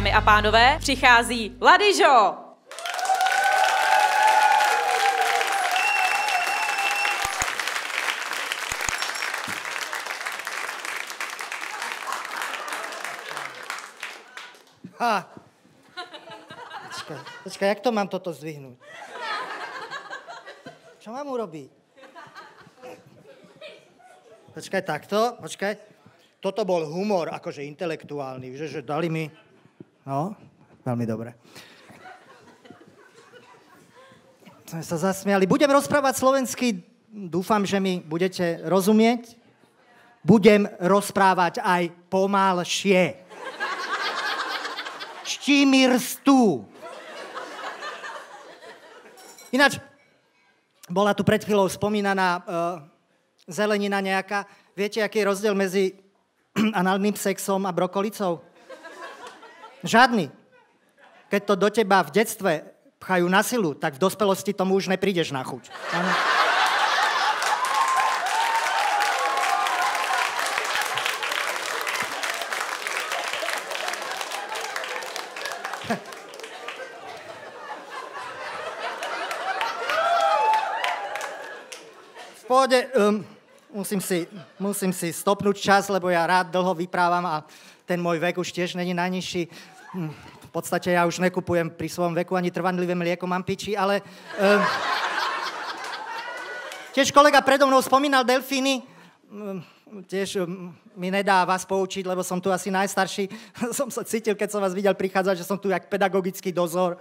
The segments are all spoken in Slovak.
Dámy a pánové, přichází Ladyžo! Ha. Počkaj, jak to mám toto zdvihnúť? Čo mám urobiť? Počkaj, takto, počkaj. Toto bol humor, akože intelektuálny, že, že dali mi... No, veľmi dobre. Sme sa zasmiali. Budem rozprávať slovensky, dúfam, že mi budete rozumieť. Budem rozprávať aj pomalšie. Štímirstú. Ináč, bola tu pred chvíľou spomínaná uh, zelenina nejaká. Viete, aký je rozdiel medzi análnym sexom a brokolicou? Žiadny. Keď to do teba v detstve pchajú na silu, tak v dospelosti tomu už neprídeš na chuť. Ano? V um, musím, si, musím si stopnúť čas, lebo ja rád dlho vyprávam a ten môj vek už tiež není najnižší. Hm, V podstate ja už nekupujem pri svojom veku ani trvanlivé mlieko, mám piči, ale... Um, tiež kolega predo mnou spomínal delfíny. Um, tiež um, mi nedá vás poučiť, lebo som tu asi najstarší. som sa cítil, keď som vás videl prichádzať, že som tu jak pedagogický dozor.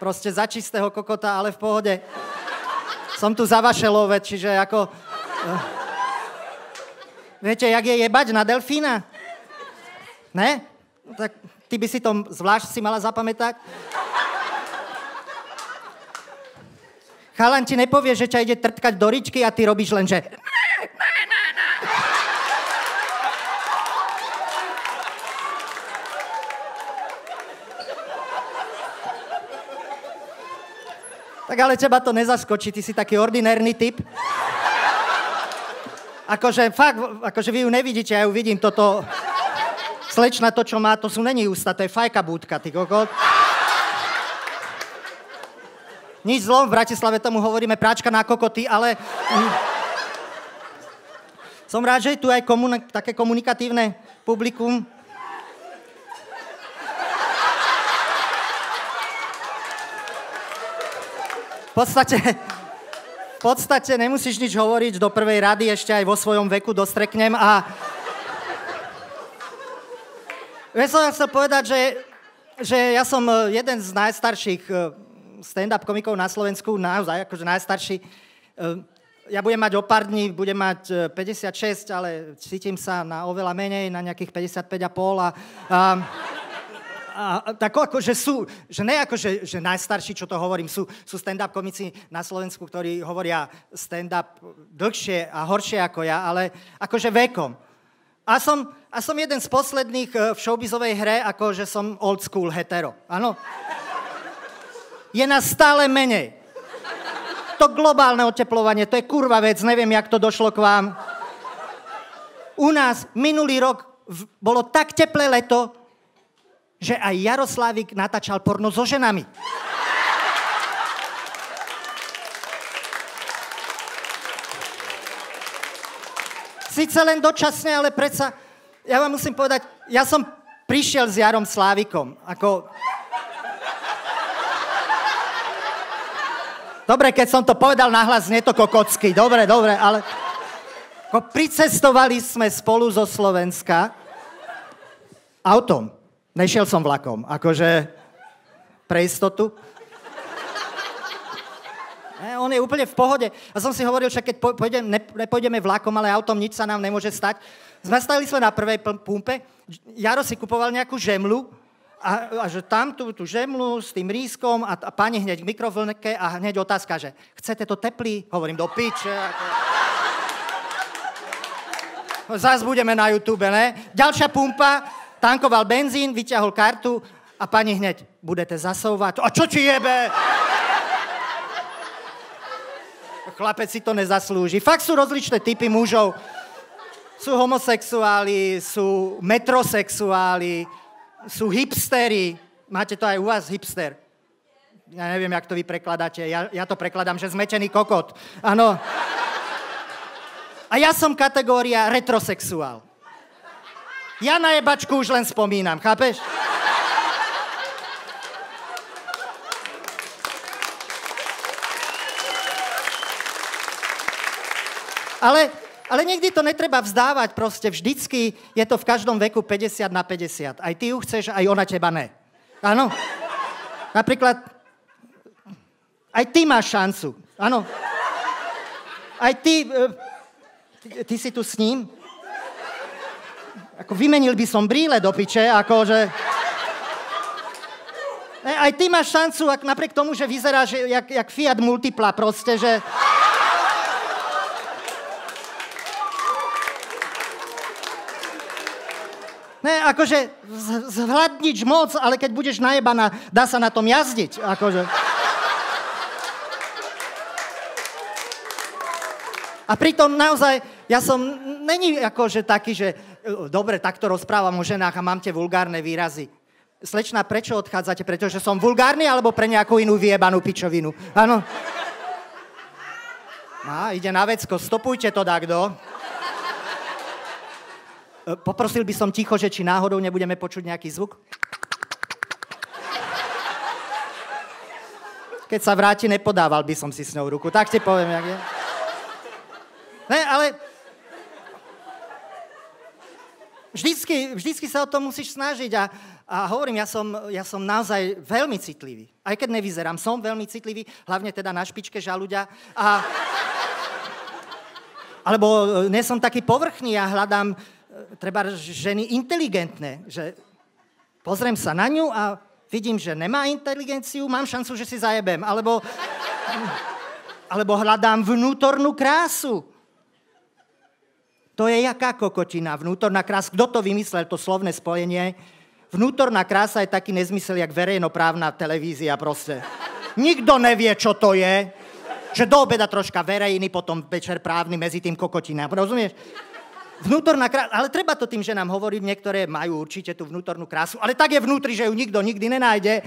Proste za čistého kokota, ale v pohode. Som tu za vaše love, čiže ako... Viete, jak je jebať na delfína? Ne? No tak ty by si to zvlášť si mala zapamätať. Chalan ti nepovie, že ťa ide trtkať do ričky a ty robíš len, že... Tak ale teba to nezaskočí, ty si taký ordinárny typ. Akože fakt, akože vy ju nevidíte, ja ju vidím, toto... Slečna to, čo má, to sú není ústa, to je fajka búdka, ty kokot. Nič zlom, v Bratislave tomu hovoríme práčka na kokoty, ale... mm, Som rád, že je tu aj komuni- také komunikatívne publikum. V podstate, podstate nemusíš nič hovoriť do prvej rady, ešte aj vo svojom veku dostreknem a... Ja som chcel povedať, že, že ja som e, jeden z najstarších e, stand-up komikov na Slovensku, naozaj akože najstarší. E, Ja budem mať o pár dní, budem mať e, 56, ale cítim sa na oveľa menej, na nejakých 55,5 a, a, a, tak akože sú, že ne akože že najstarší, čo to hovorím, sú, sú stand-up komici na Slovensku, ktorí hovoria stand-up dlhšie a horšie ako ja, ale akože vekom. A som, a som jeden z posledných e, v showbizovej hre, ako že som old school hetero. Áno? Je nás stále menej. To globálne oteplovanie, to je kurva vec, neviem, jak to došlo k vám. U nás minulý rok v, bolo tak teplé leto, že aj Jaroslávik natáčal porno so ženami. Sice len dočasne, ale predsa, ja vám musím povedať, ja som prišiel s Jarom Slávikom. Ako... Dobre, keď som to povedal nahlas, nie to kokocky. Dobre, dobre, ale... Ako pricestovali sme spolu zo Slovenska autom. Nešiel som vlakom. Akože pre istotu. Ne, on je úplne v pohode. A som si hovoril, že keď pôjdem, ne, nepôjdeme vlakom, ale autom, nič sa nám nemôže stať. Sme stali sme na prvej pumpe, Jaro si kupoval nejakú žemlu a, a že tam tú, tú žemlu s tým rískom a, a pani hneď k mikrovlnke a hneď otázka, že chcete to teplý? Hovorím, do piče. Zas budeme na YouTube, ne? Ďalšia pumpa, tankoval benzín, vyťahol kartu a pani hneď, budete zasovať. A čo ti jebe? Chlapec si to nezaslúži. Fakt sú rozličné typy mužov. Sú homosexuáli, sú metrosexuáli, sú hipstery. Máte to aj u vás, hipster. Ja neviem, jak to vy prekladáte. Ja, ja to prekladám, že zmetený kokot. Áno. A ja som kategória retrosexuál. Ja na jebačku už len spomínam, chápeš? Ale, ale nikdy to netreba vzdávať proste. Vždycky je to v každom veku 50 na 50. Aj ty ju chceš, aj ona teba ne. Áno? Napríklad, aj ty máš šancu. Áno? Aj ty, e, ty si tu s ním? Ako vymenil by som brýle do piče, akože... Aj ty máš šancu, ak napriek tomu, že vyzeráš jak, jak Fiat Multipla proste, že... Ne, akože zhľadnič moc, ale keď budeš najebaná, dá sa na tom jazdiť. Akože. A pritom naozaj, ja som, není akože taký, že dobre, takto rozprávam o ženách a mám tie vulgárne výrazy. Slečna, prečo odchádzate? Pretože som vulgárny alebo pre nejakú inú vyjebanú pičovinu? Áno. Á, ide na vecko, stopujte to, kto. E, poprosil by som ticho, že či náhodou nebudeme počuť nejaký zvuk. Keď sa vráti, nepodával by som si s ňou ruku. Tak ti poviem, jak je. Ne, ale... Vždycky, vždycky sa o to musíš snažiť a, a hovorím, ja som, ja som naozaj veľmi citlivý. Aj keď nevyzerám, som veľmi citlivý, hlavne teda na špičke žaluďa. A... Alebo nie som taký povrchný a hľadám treba ženy inteligentné, že pozriem sa na ňu a vidím, že nemá inteligenciu, mám šancu, že si zajebem. Alebo, alebo hľadám vnútornú krásu. To je jaká kokotina, vnútorná krása. Kto to vymyslel, to slovné spojenie? Vnútorná krása je taký nezmysel, jak verejnoprávna televízia proste. Nikto nevie, čo to je. Že do obeda troška verejný, potom večer právny, medzi tým kokotina. Rozumieš? Vnútorná krása, ale treba to tým ženám hovoriť, niektoré majú určite tú vnútornú krásu, ale tak je vnútri, že ju nikto nikdy nenájde.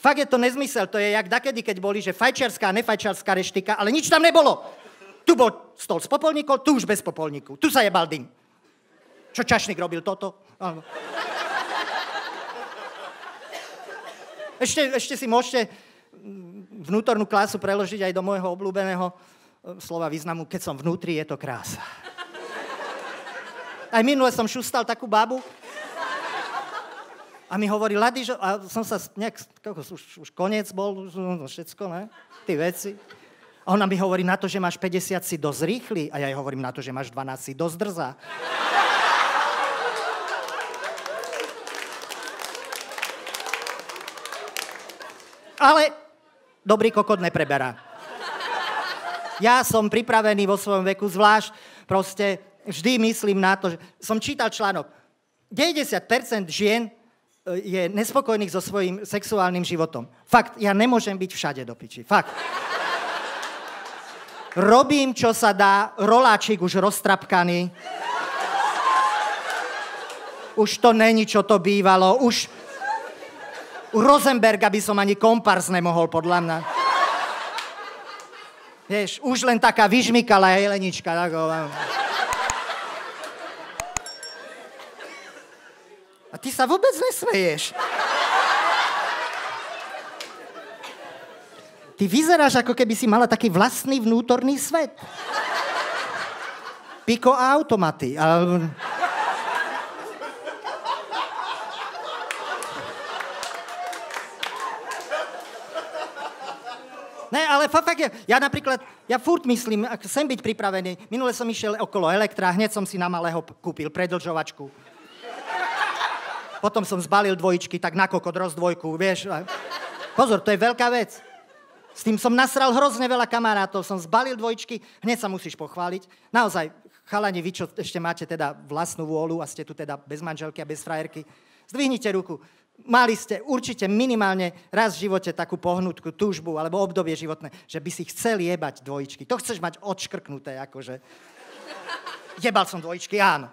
Fakt je to nezmysel, to je jak dakedy, keď boli, že fajčiarská a nefajčiarská reštika, ale nič tam nebolo. Tu bol stol s popolníkom, tu už bez popolníku. Tu sa jebal dym. Čo čašník robil toto? Ešte, ešte si môžete vnútornú klásu preložiť aj do môjho obľúbeného slova významu, keď som vnútri, je to krása. Aj minule som šustal takú babu a mi hovorí, Lady, že... A som sa nejak... Už, už koniec bol, všetko, ne? Ty veci. A ona mi hovorí, na to, že máš 50 si dosť rýchly. A ja jej hovorím, na to, že máš 12 si dosť drzá. Ale dobrý kokot nepreberá. Ja som pripravený vo svojom veku, zvlášť proste vždy myslím na to, že som čítal článok. 90% žien e, je nespokojných so svojím sexuálnym životom. Fakt, ja nemôžem byť všade do piči. Fakt. Robím, čo sa dá, roláčik už roztrapkaný. Už to není, čo to bývalo. Už u Rosenberga by som ani kompars nemohol, podľa mňa. Vieš, už len taká vyžmykala jelenička. Tak, A ty sa vôbec nesmeješ. Ty vyzeráš, ako keby si mala taký vlastný vnútorný svet. Piko a automaty. A... Ne, ale fakt, fakt, ja, napríklad, ja furt myslím, ak chcem byť pripravený. Minule som išiel okolo elektra, hneď som si na malého kúpil predlžovačku. Potom som zbalil dvojičky, tak na kokot rozdvojku, vieš. Pozor, to je veľká vec. S tým som nasral hrozne veľa kamarátov, som zbalil dvojičky, hneď sa musíš pochváliť. Naozaj, chalani, vy, čo ešte máte teda vlastnú vôľu a ste tu teda bez manželky a bez frajerky, zdvihnite ruku mali ste určite minimálne raz v živote takú pohnutku, túžbu alebo obdobie životné, že by si chcel jebať dvojičky. To chceš mať odškrknuté, akože. Jebal som dvojičky, áno.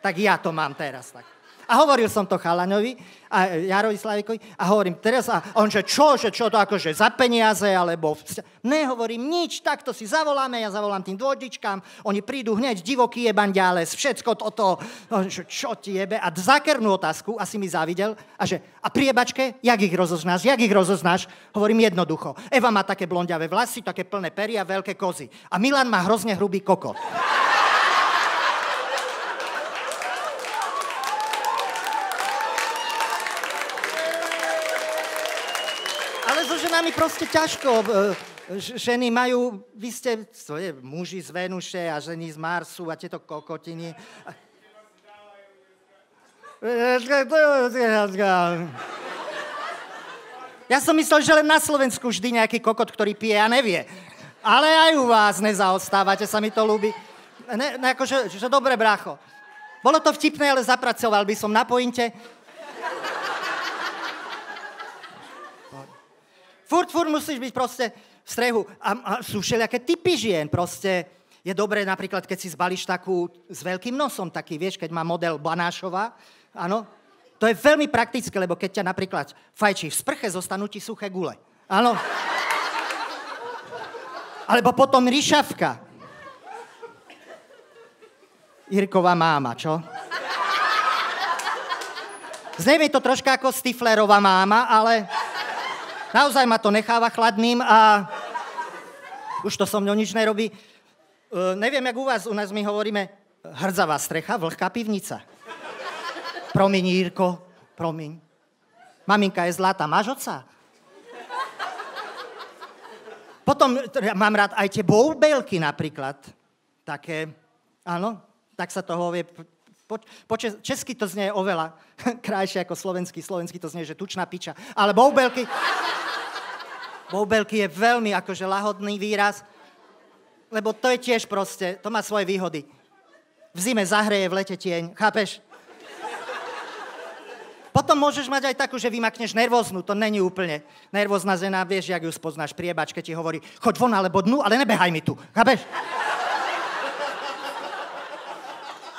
Tak ja to mám teraz tak. A hovoril som to Chalaňovi a Jarovi Slavikovi a hovorím, teraz a on, že čo, že čo to akože za peniaze, alebo... Ne, hovorím, nič, takto si zavoláme, ja zavolám tým dôjdičkám, oni prídu hneď, divoký jebandiales, všetko toto, no, čo ti jebe. A zákernú otázku asi mi závidel a že, a priebačke, jak ich rozoznáš, jak ich rozoznáš? Hovorím jednoducho. Eva má také blondiavé vlasy, také plné peria, veľké kozy. A Milan má hrozne hrubý kokot. Ženami proste ťažko. E, ženy majú, vy ste, to je muži z Venuše a ženy z Marsu a tieto kokotiny. Ja som myslel, že len na Slovensku vždy nejaký kokot, ktorý pije a nevie. Ale aj u vás nezaostávate, sa mi to ľúbi. Ne, ne, akože, že dobre, brácho. Bolo to vtipné, ale zapracoval by som na pointe. Furt, furt musíš byť proste v strehu. A, a sú všelijaké typy žien. Proste je dobré napríklad, keď si zbalíš takú s veľkým nosom, taký, vieš, keď má model Banášova, áno, to je veľmi praktické, lebo keď ťa napríklad fajčí v sprche, zostanú ti suché gule. Áno. Alebo potom ryšavka. Jirková máma, čo? Znie mi to troška ako Stiflerová máma, ale Naozaj ma to necháva chladným a už to so mnou nič nerobí. Uh, neviem, jak u vás, u nás my hovoríme hrdzavá strecha, vlhká pivnica. Promiň, Jírko, promiň. Maminka je zlatá, máš oca? Potom mám rád aj tie boubelky napríklad. Také, áno, tak sa to hovorí. Po, po česky to znie oveľa krajšie ako slovenský. Slovenský to znie, že tučná piča. Ale boubelky... Boubelky je veľmi akože lahodný výraz, lebo to je tiež proste, to má svoje výhody. V zime zahreje, v lete tieň, chápeš? Potom môžeš mať aj takú, že vymakneš nervóznu, to není úplne. Nervózna žena, vieš, jak ju spoznáš, priebačke ti hovorí, choď von alebo dnu, ale nebehaj mi tu, chápeš?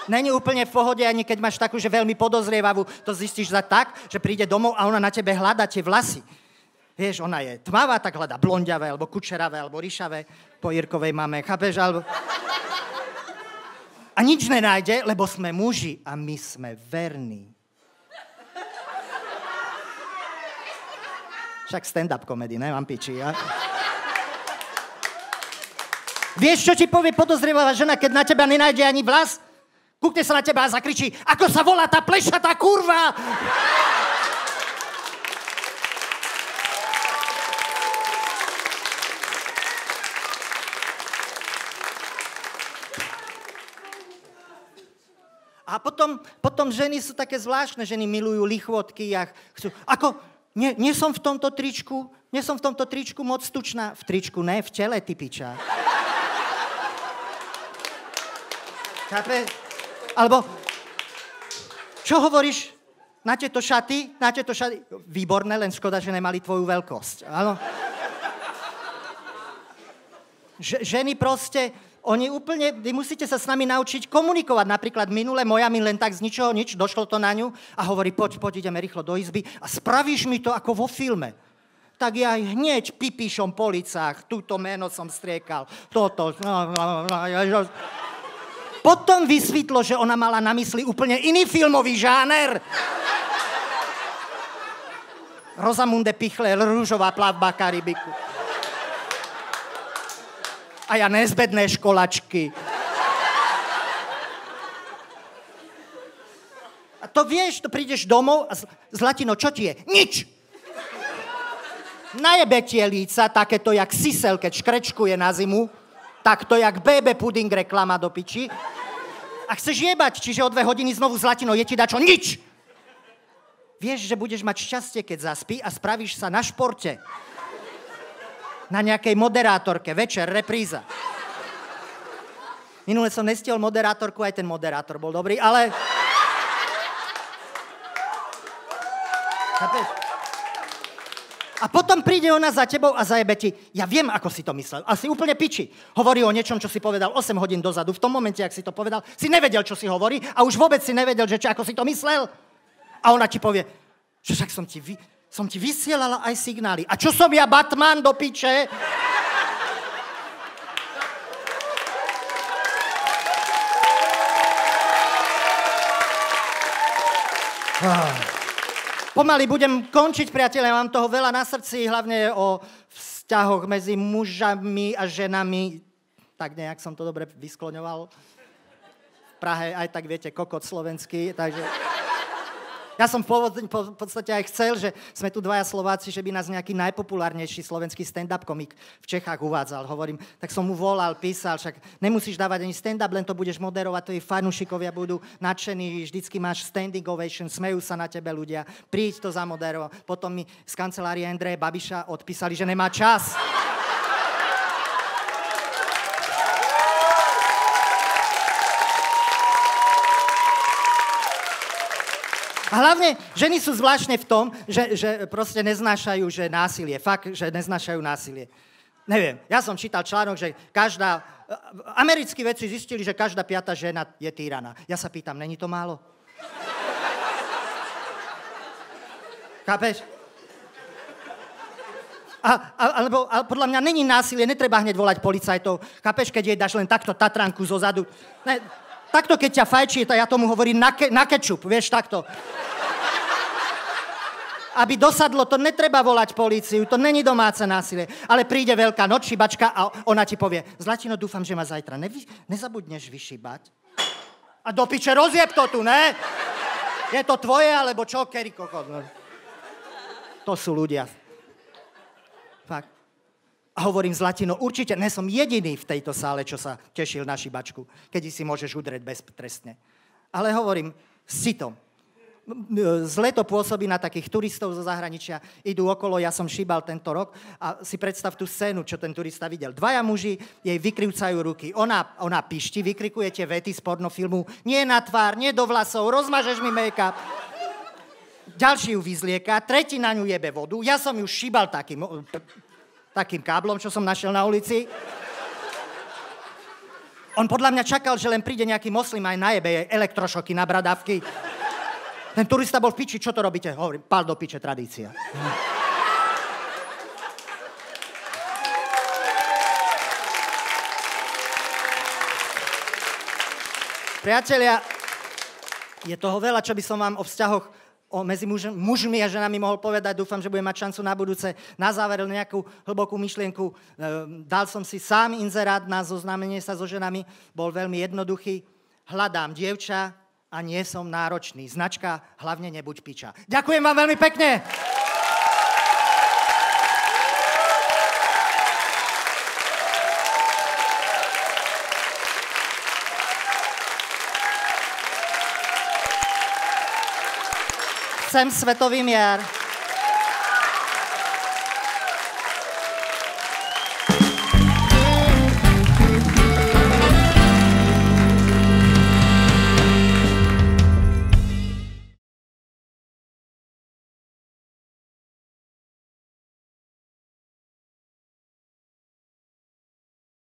Není úplne v pohode, ani keď máš takú, že veľmi podozrievavú, to zistíš za tak, že príde domov a ona na tebe hľada tie vlasy. Vieš, ona je tmavá, tak hľada blondiavé, alebo kučeravé, alebo ryšavé. Po Jirkovej máme, chápeš? Alebo... A nič nenájde, lebo sme muži a my sme verní. Však stand-up komedy, ne? Mám piči, ja? Vieš, čo ti povie podozrievavá žena, keď na teba nenájde ani vlas? Kúkne sa na teba a zakričí, ako sa volá tá plešatá kurva! A potom, potom ženy sú také zvláštne, ženy milujú lichvotky a chcú... Ako, nie, nie som v tomto tričku, nie som v tomto tričku moc tučná. V tričku, ne, v tele, ty piča. Chápe? Alebo, čo hovoríš na tieto šaty? Na tieto šaty? Výborné, len škoda, že nemali tvoju veľkosť. Áno? ženy proste, oni úplne, vy musíte sa s nami naučiť komunikovať. Napríklad minule moja mi len tak z ničoho nič, došlo to na ňu a hovorí, poď, poď, ideme rýchlo do izby a spravíš mi to ako vo filme. Tak ja hneď pipíšom po licách, túto meno som striekal, toto. Potom vysvetlo, že ona mala na mysli úplne iný filmový žáner. Rosamunde Pichler, rúžová plavba Karibiku a ja nezbedné školačky. A to vieš, to prídeš domov a Zlatino, čo ti je? Nič! Najebe tie líca, takéto jak sisel, keď škrečkuje na zimu, tak to jak BB puding reklama do piči. A chceš jebať, čiže o dve hodiny znovu Zlatino, je ti dačo? Nič! Vieš, že budeš mať šťastie, keď zaspí a spravíš sa na športe na nejakej moderátorke, večer, repríza. Minule som nestiel moderátorku, aj ten moderátor bol dobrý, ale... A potom príde ona za tebou a zajebe ti, ja viem, ako si to myslel, asi úplne piči. Hovorí o niečom, čo si povedal 8 hodín dozadu. V tom momente, ak si to povedal, si nevedel, čo si hovorí a už vôbec si nevedel, že čo, ako si to myslel. A ona ti povie, že však som ti, vy, som ti vysielala aj signály. A čo som ja, Batman, do piče? Pomaly budem končiť, priateľe, mám toho veľa na srdci, hlavne o vzťahoch medzi mužami a ženami. Tak nejak som to dobre vyskloňoval. V Prahe aj tak viete, kokot slovenský, takže... Ja som v podstate aj chcel, že sme tu dvaja Slováci, že by nás nejaký najpopulárnejší slovenský stand-up komik v Čechách uvádzal. Hovorím, tak som mu volal, písal, však nemusíš dávať ani stand-up, len to budeš moderovať, to fanúšikovia budú nadšení, vždycky máš standing ovation, smejú sa na tebe ľudia, príď to zamoderovať. Potom mi z kancelárie Andreje Babiša odpísali, že nemá čas. A hlavne ženy sú zvláštne v tom, že, že proste neznášajú, že násilie. Fakt, že neznášajú násilie. Neviem, ja som čítal článok, že každá... Americkí vedci zistili, že každá piata žena je týrana. Ja sa pýtam, není to málo? Chápeš? A, a, alebo a podľa mňa není násilie, netreba hneď volať policajtov. Chápeš, keď jej dáš len takto tatranku zo zadu. Ne, takto, keď ťa fajčí, to ja tomu hovorím na, ke, na kečup, vieš, takto aby dosadlo, to netreba volať políciu, to není domáce násilie. Ale príde veľká noc, šibačka a ona ti povie, Zlatino, dúfam, že ma zajtra nevy, nezabudneš vyšibať. A do piče rozjeb to tu, ne? Je to tvoje, alebo čo, Kerry? No. To sú ľudia. A hovorím Zlatino, určite ne som jediný v tejto sále, čo sa tešil na šibačku, keď si môžeš udreť beztrestne. Ale hovorím, si to zle to pôsobí na takých turistov zo zahraničia. Idú okolo, ja som šíbal tento rok a si predstav tú scénu, čo ten turista videl. Dvaja muži jej vykrivcajú ruky. Ona, ona pišti, vykrikuje tie vety z pornofilmu. Nie na tvár, nie do vlasov, rozmažeš mi make-up. Ďalší ju vyzlieka, tretí na ňu jebe vodu. Ja som ju šíbal takým, takým káblom, čo som našiel na ulici. On podľa mňa čakal, že len príde nejaký moslim aj najebe jej elektrošoky na bradavky. Ten turista bol v piči, čo to robíte? Hovorím, pál do piče, tradícia. Priatelia, je toho veľa, čo by som vám o vzťahoch o, medzi muž, mužmi a ženami mohol povedať. Dúfam, že budem mať šancu na budúce. Na záver nejakú hlbokú myšlienku. E, dal som si sám inzerát na zoznámenie sa so ženami. Bol veľmi jednoduchý. Hľadám dievča, a nie som náročný. Značka, hlavne nebuď piča. Ďakujem vám veľmi pekne. Jsem svetový mier.